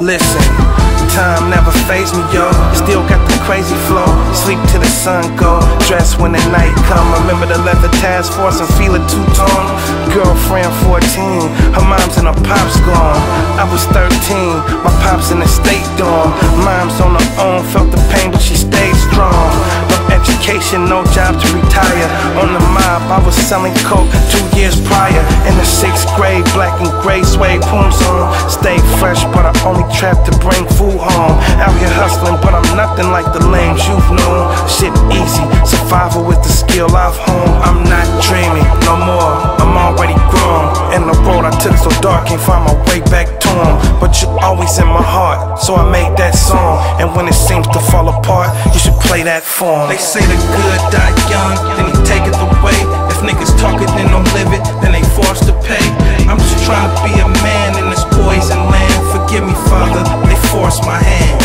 Listen, time never phased me, yo. Still got the crazy flow. Sun go. Dress when the night come. Remember the leather task force and feel it two tone. Girlfriend 14, her mom's and her pops gone. I was 13, my pops in the state dorm. Mom's on her own, felt the pain, but she stayed strong. No job to retire. On the mob, I was selling coke two years prior. In the sixth grade, black and gray suede pooms on. Stay fresh, but I only trap to bring food home. Out here hustling, but I'm nothing like the lames you've known. Shit easy, survival with the skill I've honed. I'm not the road I took so dark, can't find my way back to him. But you're always in my heart, so I made that song. And when it seems to fall apart, you should play that form. They say the good die young, then he take it away. If niggas talk it, then don't live it, then they forced to pay. I'm just trying to be a man in this poison land. Forgive me, Father, they force my hand.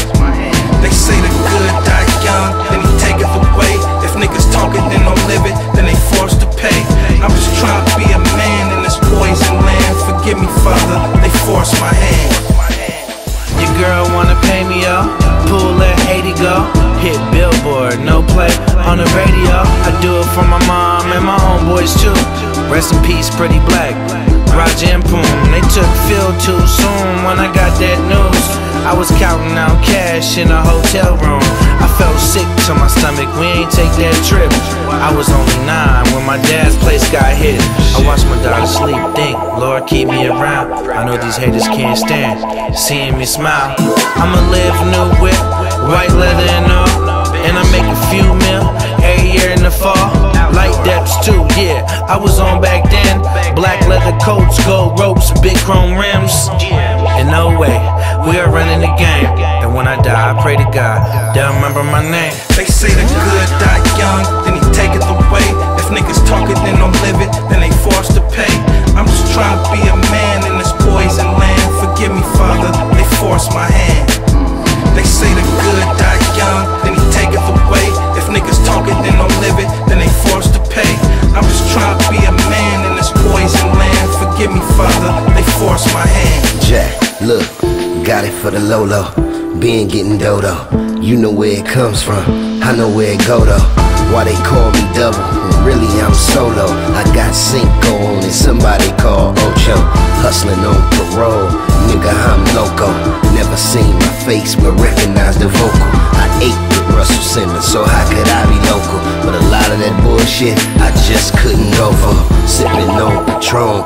Pretty black. Roger and Poon, they took Phil too soon when I got that news. I was counting out cash in a hotel room. I felt sick to my stomach, we ain't take that trip. I was only nine when my dad's place got hit. I watched my daughter sleep, think, Lord, keep me around. I know these haters can't stand seeing me smile. I'ma live new whip, white leather and all. And I make a few mil every year in the fall. Light depths too, yeah. I was on back then. Black leather coats, gold ropes, big chrome rims. In no way, we are running the game. And when I die, I pray to God they'll remember my name. They say the good die young, then he take it away. If niggas talk it, then don't look, got it for the Lolo. Been getting dodo. You know where it comes from. I know where it go though. Why they call me double? Really, I'm solo. I got Cinco on and somebody called Ocho. Hustling on parole, nigga, I'm loco. Never seen my face, but recognize the vocal. I ate with Russell Simmons, so how could I be local? But a lot of that bullshit, I just couldn't go for. Sipping on Patron,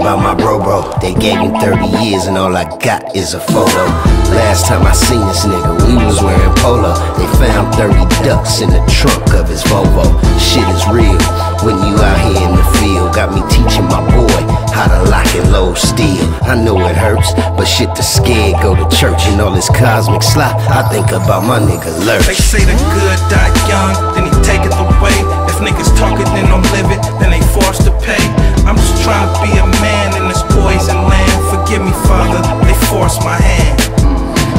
thinking about my bro bro. They gave me 30 years and all I got is a photo. Last time I seen this nigga, we was wearing polo. They found 30 ducks in the trunk of his Volvo. Shit is real when you out here in the field. Got me teaching my boy how to lock and load steel. I know it hurts, but shit the scared go to church and all this cosmic slop. I think about my nigga They say the good die young, then he take it away. If niggas talk it, then live it, then they forced to pay. I'm just trying to be a man in this poison land. Forgive me, Father, they forced my hand.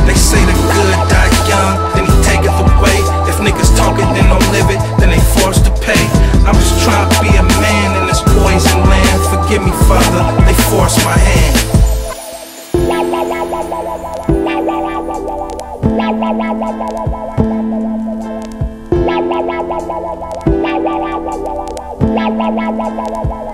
They say the good die young, then he the away. If niggas talk it, then don't live it, then they forced to pay. I'm just trying to be a man in this poison land. Forgive me, Father, they forced my hand. la la la la la